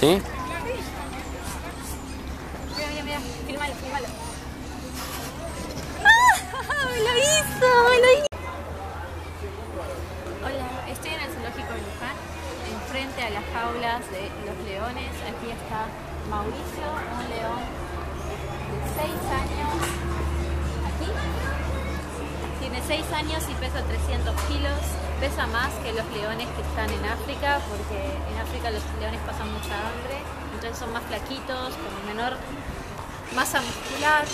¿Sí? Mira, mira, mira. Fílmalo, fílmalo. ¡Ah! ¡Me lo hizo! ¡Me lo hizo! Hola, estoy en el zoológico de Luján, enfrente a las jaulas de los leones. Aquí está Mauricio, un león de 6 años. Tiene 6 años y pesa 300 kilos. Pesa más que los leones que están en África, porque en África los leones pasan mucha hambre, entonces son más flaquitos, con menor masa muscular.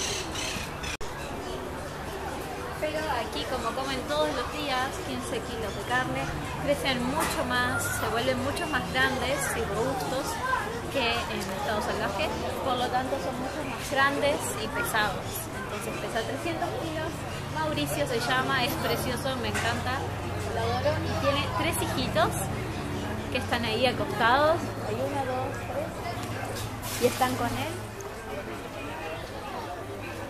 Pero aquí, como comen todos los días 15 kilos de carne, crecen mucho más, se vuelven mucho más grandes y robustos que en estado salvaje, por lo tanto son mucho más grandes y pesados. Entonces pesa 300 kilos. Mauricio se llama, es precioso, me encanta. Y tiene tres hijitos que están ahí acostados. Hay uno, dos, tres. Y están con él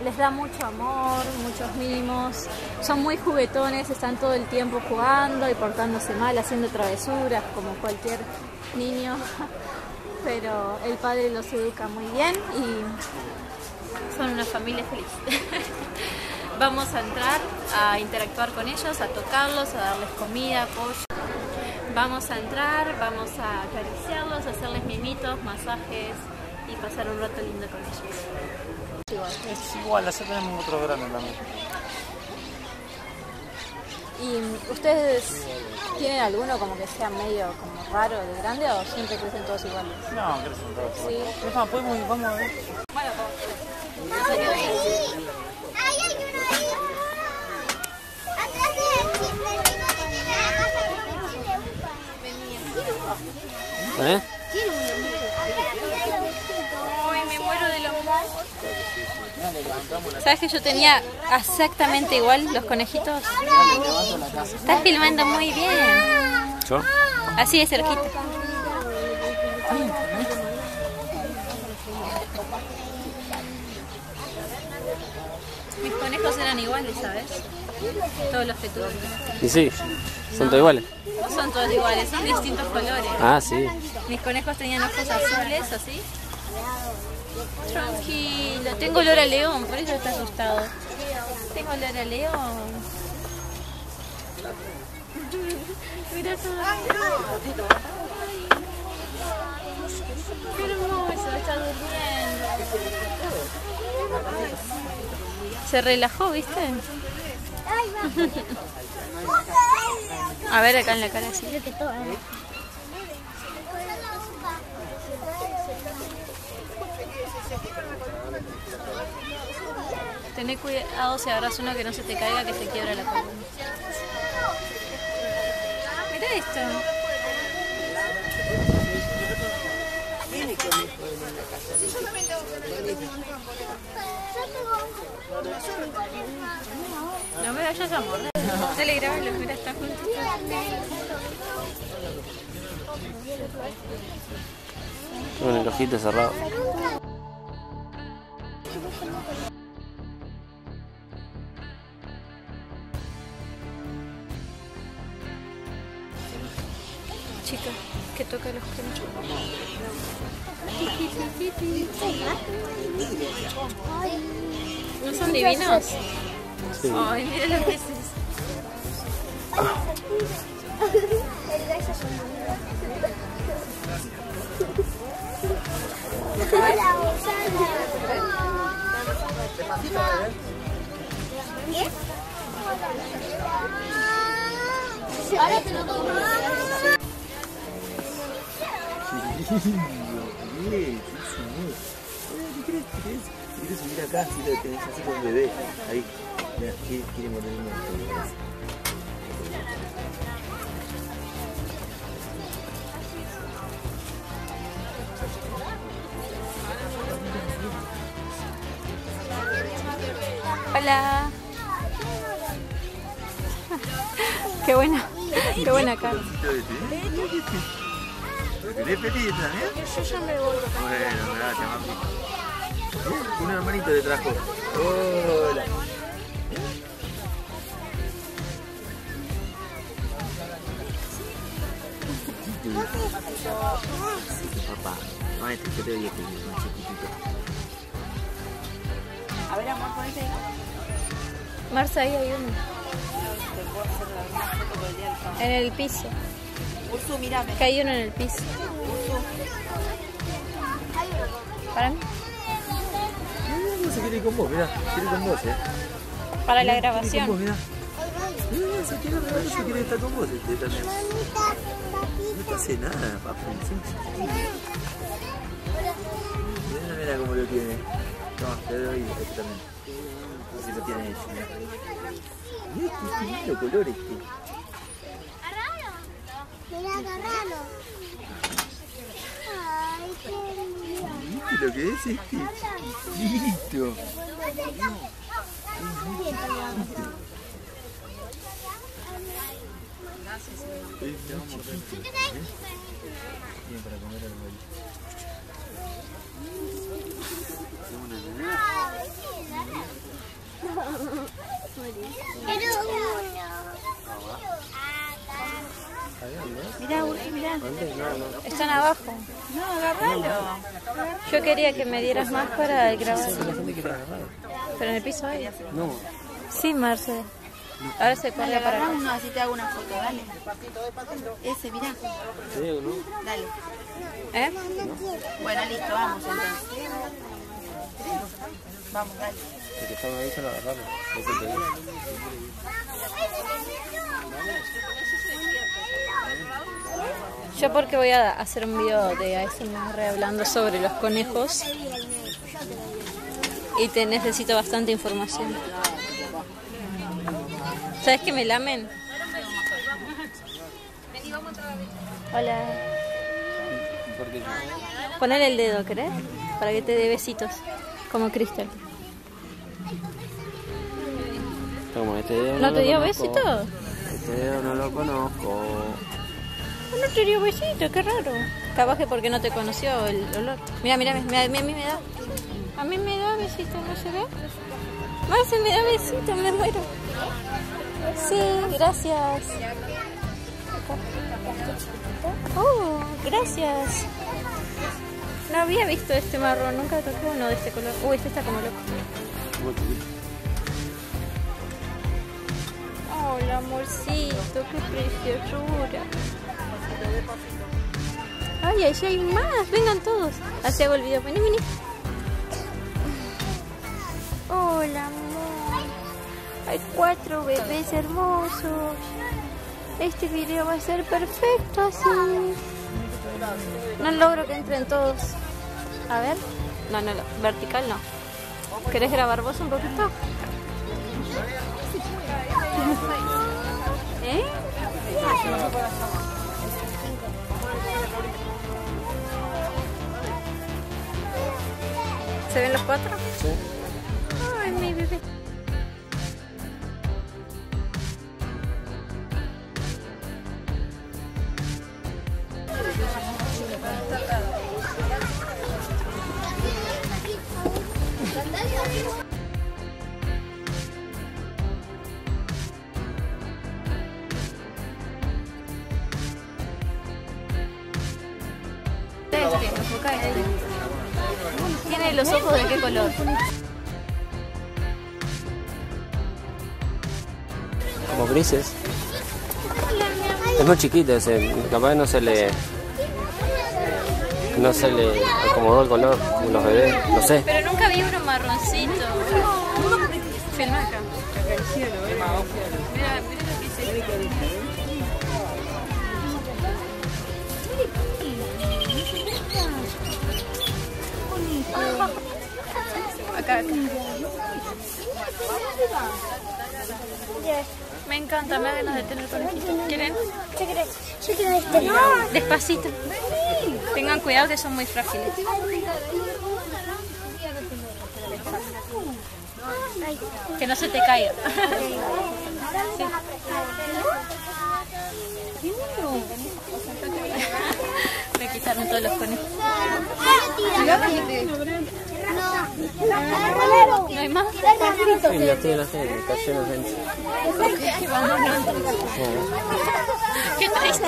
les da mucho amor, muchos mimos, son muy juguetones, están todo el tiempo jugando y portándose mal, haciendo travesuras como cualquier niño, pero el padre los educa muy bien y son una familia feliz. Vamos a entrar a interactuar con ellos, a tocarlos, a darles comida, apoyo. Vamos a entrar, vamos a acariciarlos, a hacerles mimitos, masajes y pasar un rato lindo con ellos. Es igual, así tenemos otro grande también. ¿Y ustedes tienen alguno como que sea medio como raro de grande o siempre crecen todos iguales? No, crecen todos. Sí. Es más, podemos, vamos a ver. Bueno, Ahí hay uno ahí. Atrás de ¿Eh? Ay, de los mocos. ¿Sabes que yo tenía exactamente igual los conejitos? Estás filmando muy bien. ¿Yo? Así de cerquita. Mis conejos eran iguales, ¿sabes? Todos los que tuve. Y sí, son todos iguales. No son todos iguales, son distintos colores. Ah, sí. Mis conejos tenían ojos azules, así. Tranquilo, tengo olor a león, por eso está asustado. Tengo olor a león. Mira todo. Qué hermoso, está durmiendo. Se relajó, ¿viste? A ver acá en la cara, sí. Tené cuidado si agarras uno que no se te caiga que se quiebra la columna. Mira esto. No me vayas a morder. Dale, grábalo, mira, está. Con el. Chica, que toca los conchos. ¿No son divinos? Sí. Ay, mira. Ahora te lo Si quieres subir acá, si lo tenés así con el bebé. Ahí. Mira, quiere, quiere morder uno. Hola. Qué buena, qué buena cara. ¿Querés feliz también? Yo ya me voy. Bueno, gracias, papi. Un hermanito le trajo. Hola. Papá. Ah, este yo te que es más chiquitito. A ver, amor, ponete ahí. Marce, ahí hay uno. En el piso. Ursu, mírame. Que hay uno en el piso. Ursu. Para mí. No se quiere ir con vos, mira, quiere ir con vos, eh. Para la Quiere ir con vos, grabación. mira. Mira, se quiere regalar, se quiere estar con vos, este también. No te hace nada, papi. Mira, mira cómo lo tiene. Toma, te doy este también. No sé si lo tiene hecho, mira. Mira qué lindo color este. Mira, agarralo. Ay, qué lindo. ¿Viste lo que es este? Chiquito. Bien para comer. Quiero uno. Mira, Ursu, mira. Están abajo. No, agarralo. Yo quería que me dieras más para quiere agarrar. Pero en el piso hay. No. Sí, Marce. Ahora se Dale, corre para agarrá acá. uno, así te hago una foto, dale. Ese, mira. Sí, ¿no? Dale. ¿Eh? Bueno, listo, vamos entonces. Vamos, dale. El que estaba ahí se lo agarraron. Yo porque voy a hacer un video de ASMR hablando sobre los conejos y te necesito bastante información. ¿Sabes que me lamen? Hola. Poner el dedo, ¿querés? Para que te dé besitos, como Crystal. Toma, este dedo ¿No lo te dio besitos? Este dedo no lo conozco. No te dio besito, qué raro. Capaz que porque no te conoció el olor. Mira, mira, mira, a mí me da. A mí me da besito, ¿no se ve? Marce me da besito, me muero. Sí, gracias. Oh, gracias. No había visto este marrón, nunca toqué uno de este color. Uy, este está como loco. Hola, amorcito, qué preciosura. Ay, allí hay más, vengan todos. Así hago el video, vení, vení. Hola, amor. Hay cuatro bebés hermosos. Este video va a ser perfecto así. No logro que entren todos. A ver. No, no. Vertical no. ¿Querés grabar vos un poquito? ¿Eh? ¿Se ven los cuatro? Sí. Ay, mi bebé. Este, enfoca este. ¿Tiene los ojos de qué color? Como grises. Es muy chiquito ese. Capaz no se le. No se le acomodó el color de los bebés. No sé. Pero nunca vi uno marroncito. Filma acá. Mira, mira lo que Acá, acá. Me encanta, me ganas de tener conejitos. ¿Quieren? Yo quiero, yo quiero este. Despacito. Tengan cuidado que son muy frágiles. Que no se te caiga. Me quitaron todos los conejos. No. ¿No hay más? En la. Qué triste.